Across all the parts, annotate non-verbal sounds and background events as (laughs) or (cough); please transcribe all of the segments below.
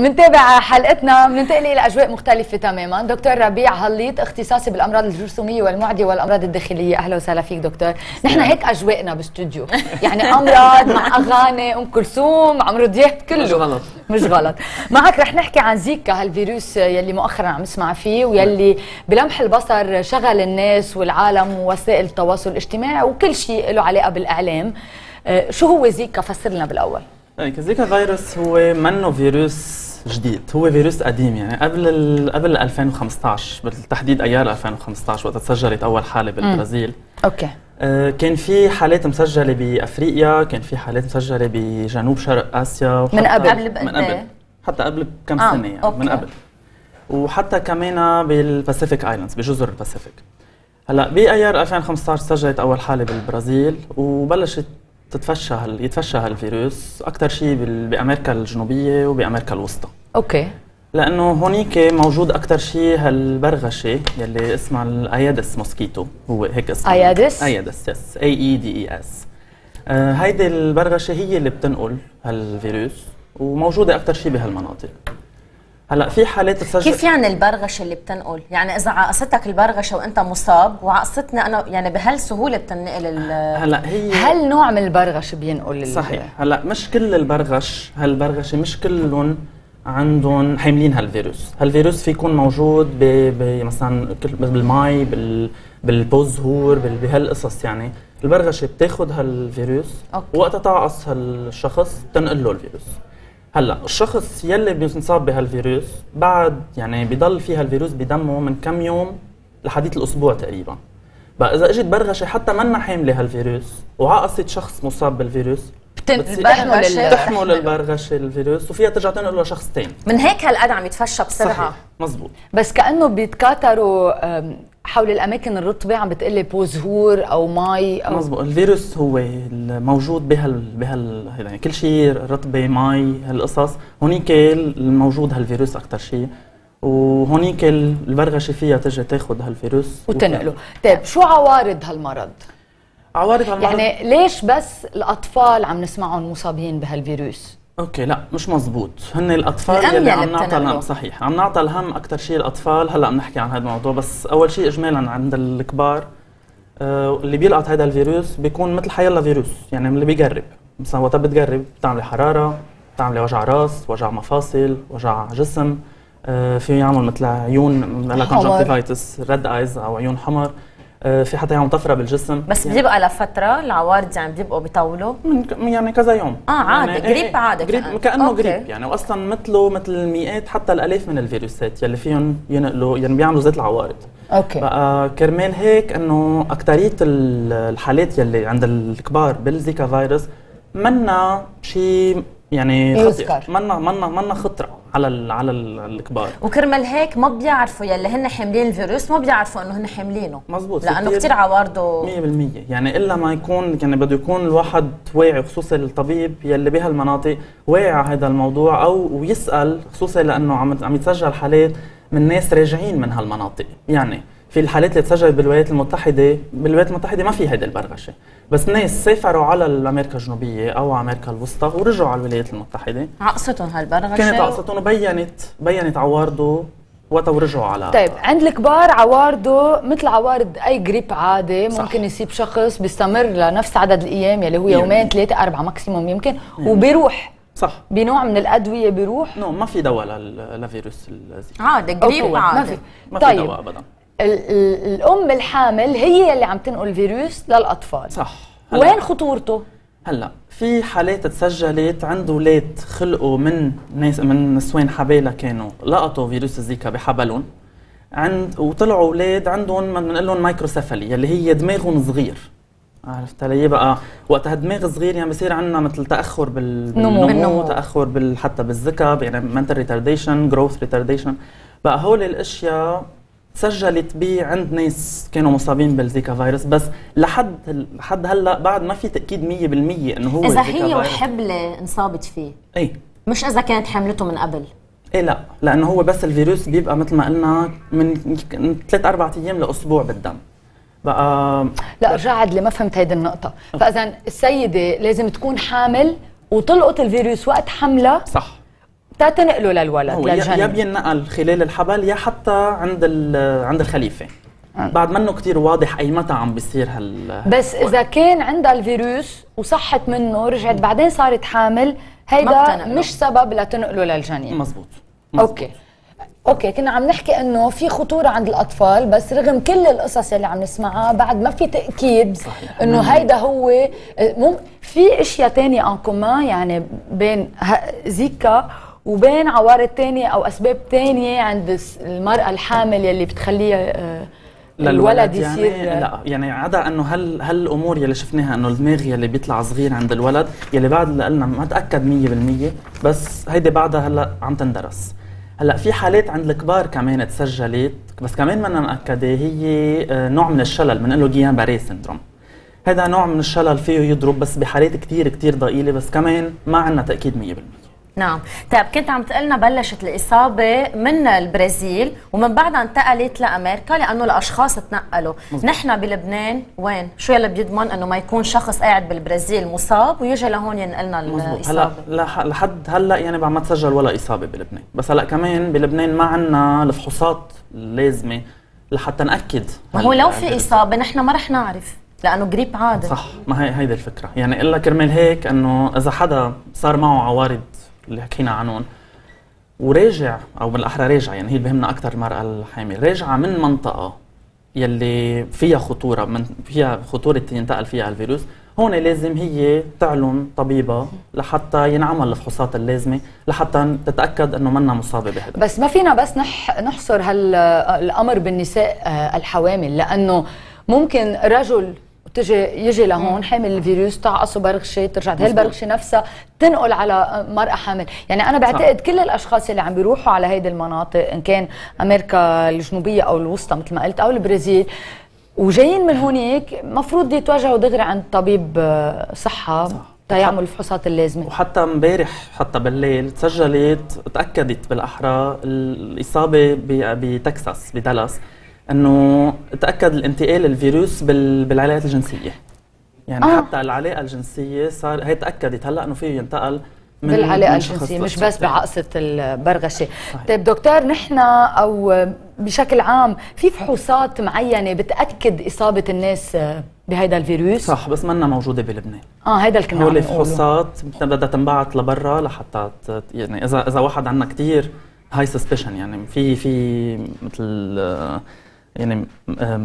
منتابع حلقتنا بننتقل إلى أجواء مختلفة تماما. دكتور ربيع هليط اختصاصي بالأمراض الجرثومية والمعديه والأمراض الداخلية. أهلا وسهلا فيك دكتور. نحن هيك أجواءنا باستوديو يعني أمراض مع أغاني أم كلثوم عمرو دياب كله. مش غلط. مش غلط. معك رح نحكي عن زيكا هالفيروس يلي مؤخرا عم نسمع فيه ويلي بلمح البصر شغل الناس والعالم ووسائل التواصل الاجتماعي وكل شيء له علاقة بالإعلام. آه، شو هو زيكا؟ فسر لنا بالأول. هيك زيكا فيروس هو منه فيروس جديد. هو فيروس قديم يعني قبل ال... قبل 2015 بالتحديد أيار 2015 وقت تسجلت أول حالة بالبرازيل. أوكي. آه كان في حالات مسجلة بأفريقيا كان في حالات مسجلة بجنوب شرق آسيا من قبل. قبل؟ من قبل؟ حتى قبل بكم آه، سنة يعني أوكي. من قبل. وحتى كمان بال Pacific Islands بجزر الباسيفيك. هلأ بأيار 2015 سجلت أول حالة بالبرازيل وبلشت تتفشى هال... يتفشى هالفيروس أكثر شيء بال... بأمريكا الجنوبية وبأمريكا الوسطى. أوكي. لأنه هونيك موجود أكثر شيء هالبرغشة يلي اسمها ال Aedes mosquito هو هيك اسمها Aedes؟ Aedes yes A E D E S هيدي البرغشة هي اللي بتنقل هالفيروس وموجودة أكثر شيء بهالمناطق. هلا في حالات تسجل كيف يعني البرغشه اللي بتنقل؟ يعني إذا عقصتك البرغشة وأنت مصاب وعقصتنا أنا يعني بهالسهوله بتنقل ال هلا هي هل نوع من البرغش بينقل صحيح. هلا مش كل البرغش هالبرغشة مش كلهم عندهم حاملين هالفيروس. هالفيروس في يكون موجود ب... ب... مثلا بالمي بال... بالبوزهور بال... بهالقصص يعني. البرغشة بتاخذ هالفيروس أوكي. وقتها تعقص هالشخص تنقل له الفيروس. هلا الشخص يلي بينصاب بهالفيروس بعد يعني بضل في هالفيروس بدمه من كم يوم لحديت الأسبوع تقريبا. بقى إذا إجت برغشه حتى منا حامله هالفيروس وعقصت شخص مصاب بالفيروس بتحمل البرغشه الفيروس. وفيها ترجع تنقله لشخص ثاني من هيك هالقد عم يتفشى بسرعة. صحيح. مزبوط. بس كأنه بيتكاثروا حول الأماكن الرطبة عم بتقلي بوزهور أو مي أو مزبوط. الفيروس هو الموجود بهال بهال يعني كل شيء رطبة مي هالقصص. هونيك الموجود هالفيروس أكثر شيء وهونيك البرغشة فيها تجي تاخذ هالفيروس. وتنقله. طيب شو عوارض هالمرض؟ عوارض هالمرض يعني ليش بس الأطفال عم نسمعهم مصابين بهالفيروس؟ أوكي لا مش مزبوط. هن الأطفال يلي يلي عم نعطى. الهم. صحيح عم نعطى الهم أكثر شيء الأطفال. هلأ بنحكي عن هذا الموضوع بس أول شيء اجمالا عند الكبار آه اللي بيلقط هذا الفيروس بيكون مثل حيلا فيروس يعني اللي بيجرب مثلا وقت بتجرب بتعملي حرارة بتعملي وجع راس وجع مفاصل وجع جسم آه في يعمل مثل عيون. conjunctivitis red eyes أو عيون حمر. في حتى طفرة بالجسم. بس يعني بيبقى لفتره العوارض يعني بيبقوا بيطولوا؟ من يعني كذا يوم. آه، عادي، يعني جريب عادي جريب. كأنه أوكي. جريب يعني واصلا مثله مثل المئات حتى الالاف من الفيروسات يلي فيهم ينقلوا يعني بيعملوا ذات العوارض. أوكي. بقى كرمال هيك إنه اكثريه ال- الحالات يلي عند الكبار بالزيكا فيروس منا شيء يعني يذكر. خطر منا منا منا خطرة على ال على ال- الكبار. وكرمال هيك ما بيعرفوا يلي هن حاملين الفيروس ما بيعرفوا إنه هن حاملينه. مزبوط لأنه كتير- كثير عوارضه 100% يعني إلا ما يكون يعني بده يكون الواحد واعي خصوصا الطبيب يلي بهالمناطق واعي على هذا الموضوع أو ويسال خصوصا لأنه عم عم يتسجل حالات من ناس راجعين من هالمناطق. يعني في الحالات اللي تسجلت بالولايات المتحدة بالولايات المتحدة ما في هيدي البرغشة. بس ناس سافروا على أمريكا الجنوبية أو على أمريكا الوسطى ورجعوا على الولايات المتحدة. عقصتهم هالبرغشة؟ كانت عقصتهم وبينت بينت عوارضه وقتها ورجعوا على طيب عند الكبار عوارضه مثل عوارض أي جريب عادي صح. ممكن يصيب شخص بيستمر لنفس عدد الأيام يلي هو يومين. ثلاثة أربعة maximum يمكن وبيروح. صح. بنوع من الأدوية بيروح؟ no ما في دواء لل- لفيروس الزيكا عادي أوكي، قريب ما عادي. في. ما في طيب. دواء ابدا. الأم الحامل هي اللي عم تنقل الفيروس للأطفال. صح. هلا- وين خطورته؟ هلا في حالات تسجلت عند أولاد خلقوا من ناس من نسوان حبالة كانوا لقطوا فيروس الزيكا بحبلهم. عند وطلعوا أولاد عندهم ما بنقول لهم مايكروسيفالي اللي هي دماغهم صغير. عرفت علي؟ بقى وقتها الدماغ صغير يعني بصير عندنا مثل تأخر بال- نمو. بالنمو بالنمو. تأخر بال حتى بالذكاء يعني mental retardation growth retardation. بقى هول الأشياء سجلت بي عند ناس كانوا مصابين بالزيكا فيروس بس لحد لحد هلا بعد ما في تأكيد 100% إنه هو إذا الزيكا هي فيروس. وحبلة انصابت فيه اي مش إذا كانت حملته من قبل. إيه لا لأنه هو بس الفيروس بيبقى مثل ما قلنا من ثلاث أربع أيام لأسبوع بالدم. بقى لا رجعت اللي ما فهمت هيدي النقطة. فإذا السيدة لازم تكون حامل وتلقط الفيروس وقت حملها صح. تتنقله للولد هو يا- للجنين. بينقل خلال الحبل يا حتى عند ال- عند الخليفة. بعد منه كتير واضح أي متى عم بيصير هال بس إذا كان عندها الفيروس وصحت منه رجعت بعدين صارت حامل هيدا. مش سبب لتنقله للجنين. مزبوط. أوكي. أوكي كنا عم نحكي إنه في خطورة عند الأطفال بس رغم كل القصص اللي عم نسمعها بعد ما في تأكيد إنه هيدا هو مم في أشياء تانية en commun يعني بين زيكا وبين عوارض تانية أو أسباب تانية عند المرأة الحامل يلي بتخليها آه، الولد يصير يعني لا يعني عدا إنه هل هالأمور يلي شفناها إنه الدماغ يلي بيطلع صغير عند الولد يلي بعد اللي قلنا ما تأكد 100% بس هيدي بعدها هلأ عم تندرس. هلأ في حالات عند الكبار كمان تسجلت بس كمان منا مأكدة هي آه، نوع من الشلل بنقول له جيان باري syndrome. هذا نوع من الشلل فيه يضرب بس بحالات كتير كتير ضئيلة بس كمان ما عندنا تأكيد 100% نعم. طيب كنت عم تقلنا بلشت الإصابة من البرازيل ومن بعدها انتقلت لأمريكا لأنه الأشخاص تنقلوا. نحن بلبنان وين؟ شو يلي بيضمن أنه ما يكون شخص قاعد بالبرازيل مصاب ويجي لهون ينقلنا هلا الإصابة؟ لح- لحد هلا يعني بعد ما تسجل ولا إصابة بلبنان. بس هلا كمان بلبنان ما عندنا الفحوصات اللازمة لحتى نأكد ما هو لو في إصابة نحن ما رح نعرف لأنه قريب عادي صح. ما هي هيدي الفكرة. يعني إلا كرمال هيك إنه إذا حدا صار معه عوارض اللي حكينا عنهم. وراجع أو بالأحرى راجع يعني هي بهمنا أكثر المراه الحامل. راجعه من منطقة يلي فيها خطورة من فيها خطورة ينتقل فيها الفيروس. هون لازم هي تعلن طبيبة لحتى ينعمل الفحوصات اللازمة لحتى تتأكد إنه منا مصابة بهذا. بس ما فينا بس نح نحصر هالامر بالنساء آه، الحوامل لأنه ممكن رجل تجي يجي لهون حامل الفيروس تعقصه برغشه ترجع هي مزبوط. البرغشه نفسها تنقل على مرأة حامل. يعني أنا بعتقد كل الأشخاص اللي عم بيروحوا على هيدي المناطق إن كان أمريكا الجنوبية أو الوسطى مثل ما قلت أو البرازيل وجايين من هونيك مفروض يتوجهوا دغري عند طبيب آه، صحة تيعمل الفحوصات اللازمة. وحتى امبارح حتى بالليل تسجلت تأكدت بالأحرى الإصابة بتكساس بدالاس إنه تأكد الانتقال الفيروس بال- بالعلاقات الجنسية. يعني آه. حتى العلاقة الجنسية صار هي تأكدت. هلأ إنه فيه ينتقل من بالعلاقة الجنسية مش بس. بعقصة البرغشة. طيب دكتور نحن أو بشكل عام في فحوصات معينة بتأكد إصابة الناس بهذا الفيروس؟ صح بس منا موجودة بلبنان. آه هذا اللي كنا عم هول فحوصات بدها تنبعت لبرا لحتى يعني اذا إذا واحد عندنا كثير high suspicion يعني في في مثل يعني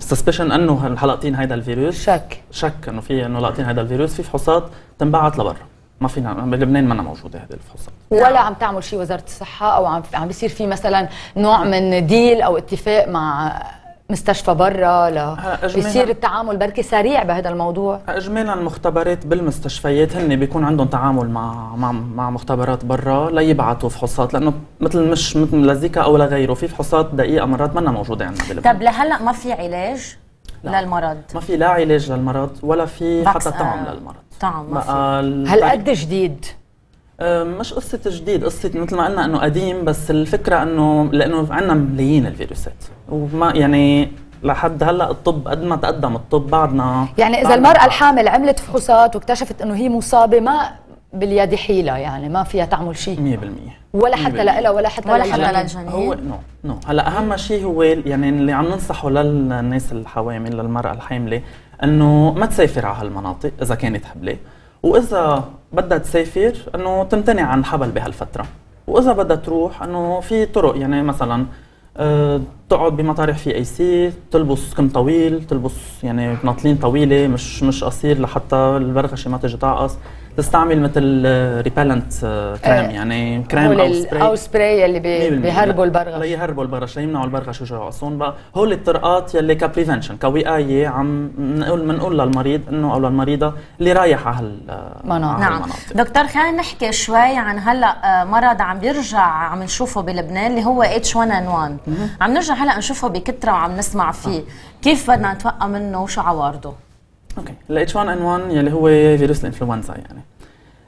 suspicion أنه الحلقتين هيدا الفيروس شك. شك إنه في إنه لاقطين هذا الفيروس في فحوصات تنبعت لبرا. ما فينا بلبنان منا موجودة هذه الفحوصات. ولا عم تعمل شيء وزارة الصحة أو عم عم بيصير في مثلا نوع من deal أو اتفاق مع مستشفى برا ل أجمل- يصير التعامل بركي سريع بهذا الموضوع. اجمالا المختبرات بالمستشفيات هن بيكون عندهم تعامل مع مع مع مختبرات برا ليبعتوا فحوصات لأنه مثل مش مثل لزيكا أو لغيره في فحوصات دقيقة مرات منا موجودة عندنا بلبنان طب لهلأ ما في علاج لا. للمرض؟ ما في لا علاج للمرض ولا في حتى طعم آه، للمرض. طعم ما في. بقى ال- هل قد جديد؟ آه، مش قصة جديد قصة مثل ما قلنا إنه قديم بس الفكرة إنه لأنه عندنا ملايين الفيروسات. وما يعني لحد هلا الطب قد ما تقدم الطب بعدنا يعني إذا بعدنا. المرأة الحامل عملت فحوصات واكتشفت إنه هي مصابة ما باليد حيلة يعني ما فيها تعمل شيء. 100% ولا حتى 100%. لها ولا حتى ولا حتى للجنين. هو نو نو هلا أهم شيء هو يعني اللي عم ننصحه للناس الحوامل للمرأة الحاملة إنه ما تسافر على هالمناطق إذا كانت حبلة. وإذا بدها تسافر إنه تمتنع عن حبل بهالفترة. وإذا بدها تروح إنه في طرق يعني مثلا آه، تقعد بمطارح في AC تلبس كم طويل تلبس يعني بناطلين طويلة مش مش قصير لحتى البرغشة ما تجي تعقص تستعمل مثل repellent cream إيه. يعني هو كريم أو سبراي أو سبراي اللي بي- 100% بيهربوا لا البرغش يهربوا البرغش ليمنعوا البرغش يرجعوا يقصون بقى. هول الطرقات يلي ك prevention كوقاية عم نقول بنقول للمريض إنه أو للمريضة اللي رايح على هال- مناطق. على نعم. هالمناطق. دكتور خلينا نحكي شوي عن هلأ آه، مرض عم بيرجع عم نشوفه بلبنان اللي هو H1N1 عم نرجع هلأ نشوفه بكثره وعم نسمع فيه. كيف بدنا نتوقع منه وشو عوارضه؟ أوكي. ال H1N1 يلي هو فيروس الإنفلونزا يعني.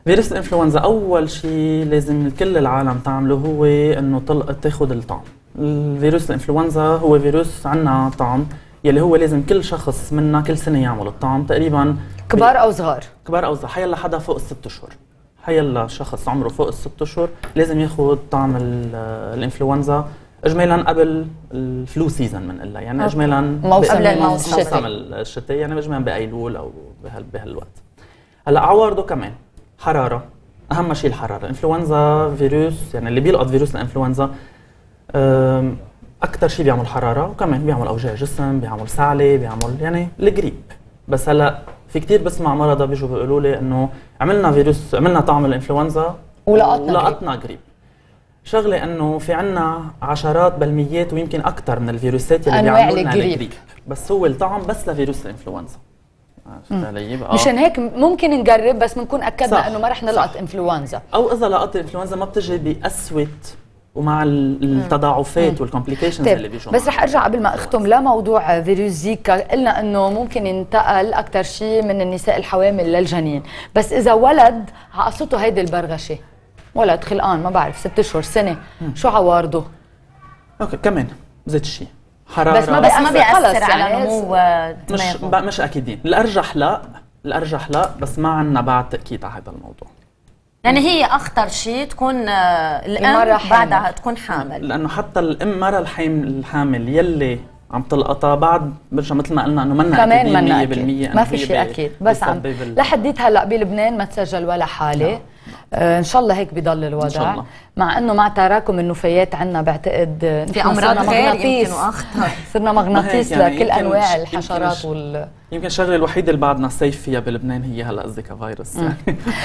فيروس الإنفلونزا أول شيء لازم كل العالم تعمله هو إنه طلق تاخذ الطعم. الفيروس الإنفلونزا هو فيروس عنا طعم يلي هو لازم كل شخص منا كل سنة يعمل الطعم. تقريبا كبار أو صغار؟ كبار أو صغار. حيلا حدا فوق الست أشهر. حيلا شخص عمره فوق الست أشهر لازم ياخذ طعم ال- الإنفلونزا. اجمالا قبل ال flu season بنقول يعني أوكي. اجمالا قبل الموسم. موسم الشتاء. الشتاء يعني اجمالا بايلول أو بهال بهالوقت. هلأ عوارضه كمان حرارة أهم شيء الحرارة الانفلونزا فيروس يعني اللي بيلقط فيروس الانفلونزا أكثر شيء بيعمل حرارة وكمان بيعمل أوجاع جسم بيعمل سعلة بيعمل يعني الجريب. بس هلأ في كثير بسمع مرضى بيجوا بيقولوا لي إنه عملنا فيروس عملنا طعم الإنفلونزا ولقطنا ولقطنا جريب. شغلة إنه في عنا عشرات بل ميات ويمكن أكثر من الفيروسات اللي بيعملوا لنا الجريب. بس هو الطعم بس لفيروس الإنفلونزا. مشان هيك ممكن نجرب بس بنكون أكدنا إنه ما رح نلقط صح. إنفلونزا. أو إذا لقطت الانفلونزا ما بتجي بقسوه ومع ال- التضاعفات وال complications اللي طيب بيجوا بس. رح أرجع قبل ما أختم. لموضوع فيروس زيكا. قلنا إنه ممكن ينتقل أكثر شيء من النساء الحوامل للجنين. بس إذا ولد عقصته هيدي البرغشة. ولد خلقان ما بعرف ست أشهر سنة. شو عوارضه؟ أوكي كمان زيت الشيء حرارة. بس ما بس ما بيأثر، بيأثر يعني على نمو آه، مش مش أكيدين. الأرجح لا الأرجح لا بس ما عندنا بعد تأكيد على هذا الموضوع. يعني هي أخطر شيء تكون آه، الأم. بعدها تكون حامل. لأنه حتى الأم مرة الحامل الحامل يلي عم تلقطها بعد برجع مثل ما قلنا إنه منا كمان منا اكيدين 100% أكيد. ما في شيء أكيد. بس عم لحديت هلأ بلبنان ما تسجل ولا حالة. آه إن شاء الله هيك بضل الوضع إن شاء الله. مع إنه مع تراكم النفايات عندنا بعتقد آه، في نحن امراض غير مغناطيس. يمكن واخطر (laughs) صرنا مغناطيس يعني لكل أنواع الحشرات يمكن وال يمكن الشغلة الوحيدة اللي بعدنا سيف فيها بلبنان هي هلا الزيكا فيروس يعني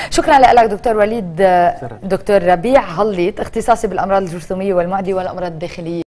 شكرا لك دكتور وليد آه،. دكتور ربيع هليط اختصاصي بالأمراض الجرثومية والمعديه والأمراض الداخلية